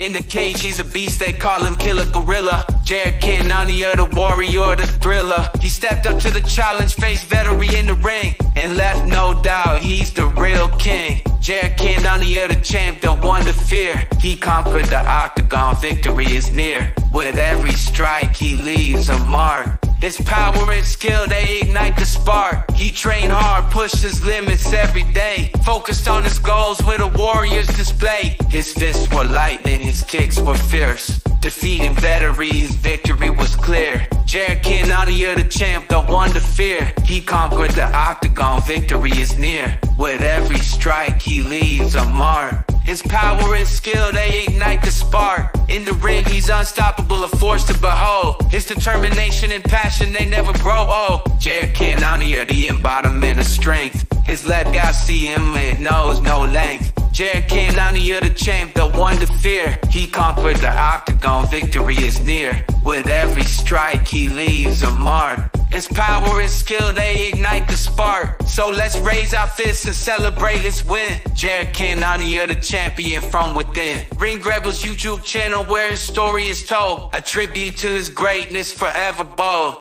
In the cage, he's a beast, they call him Killa Gorilla. Jared Cannonier, the warrior, the thriller. He stepped up to the challenge, faced Vettori in the ring, and left no doubt he's the real king. Jared Cannonier, the champ, the one to fear. He conquered the octagon, victory is near. With every strike, he leaves a mark. His power and skill, they ignite the spark. He trained hard, pushed his limits every day. Focused on his goals with a warrior's display. His fists were lightning, his kicks were fierce. Defeating Vettori's victory was clear. Jared Cannonier, the champ, the one to fear. He conquered the octagon, victory is near. With every strike, he leaves a mark. His power and skill, they ignite the spark. In the ring, he's unstoppable, to behold. His determination and passion, they never grow old. Jared Cannonier, the embodiment of strength. His got see him, it knows no length. Jared Cannonier, the champ, the one to fear. He conquered the octagon, victory is near. With every strike, he leaves a mark. His power and skill, they ignite the spark. So let's raise our fists and celebrate his win. Jared Cannonier, the champion from within. Ring Rebels YouTube channel where his story is told. A tribute to his greatness, forever bold.